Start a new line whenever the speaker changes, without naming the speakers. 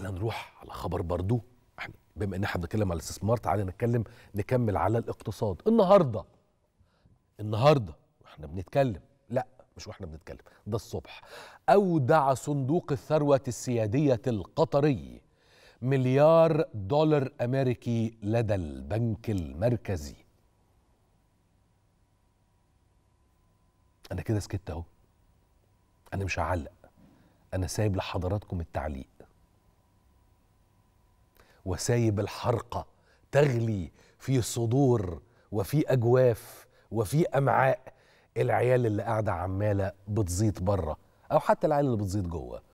تعال نروح على خبر برضو. بما إن إحنا بنتكلم على الاستثمار تعال نتكلم نكمل على الاقتصاد. النهارده النهارده وإحنا بنتكلم لأ مش وإحنا بنتكلم ده الصبح. أودع صندوق الثروة السيادية القطري مليار دولار أمريكي لدى البنك المركزي. أنا كده سكت أهو. أنا مش هعلق. أنا سايب لحضراتكم التعليق. وسايب الحرقة تغلي في صدور وفي أجواف وفي أمعاء العيال اللي قاعدة عمالة بتزيط بره أو حتى العيال اللي بتزيط جوه.